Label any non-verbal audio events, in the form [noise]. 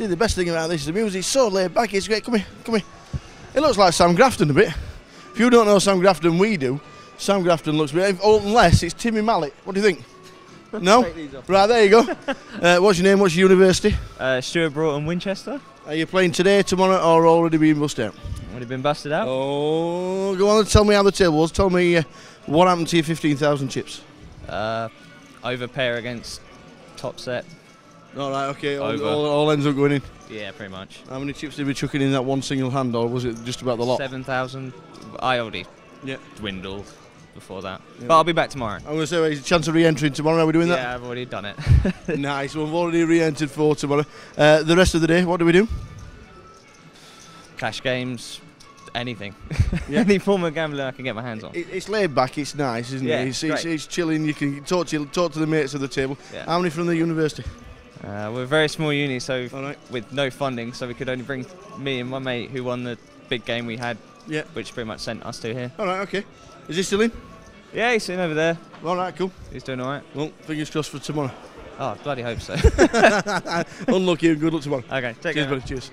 See, the best thing about this is the music's so laid back. It's great. Come here, come here. It looks like Sam Grafton a bit. If you don't know Sam Grafton, we do. Sam Grafton looks a bit. Unless it's Timmy Mallett. What do you think? [laughs] No? Right, there you go. [laughs] uh, what's your name? What's your university? Uh, Stewart Broughton, Winchester. Are you playing today, tomorrow, or already been busted out? Already been busted out. Oh, go on and tell me how the table was. Tell me uh, what happened to your 15,000 chips. Uh, over pair against top set. All right, okay. All, all, all ends up going in. Yeah, pretty much. How many chips did we chuck in in that one single hand, or was it just about the lot? 7,000. I already Yeah. dwindled before that. Yeah. But I'll be back tomorrow. I'm going to say, well, is a chance of re-entering tomorrow. Are we doing that? yeah, I've already done it. [laughs] [laughs] nice. We've already re-entered for tomorrow. Uh, the rest of the day, what do we do? Cash games, anything. Yeah. [laughs] Any form of gambling I can get my hands on. It, it's laid back. It's nice, isn't Yeah, it? It's, it's, it's chilling. You can talk to talk to the mates at the table. Yeah. How many from the university? Uh, we're a very small uni, so right. with no funding, so we could only bring me and my mate who won the big game we had, Yeah. which pretty much sent us to here. All right. Okay. Is he still in? Yeah, he's sitting over there. All right. Cool. He's doing all right. Well, fingers crossed for tomorrow. Oh, bloody hope so. [laughs] Unlucky and good luck tomorrow. okay, take Cheers, care. buddy. Cheers.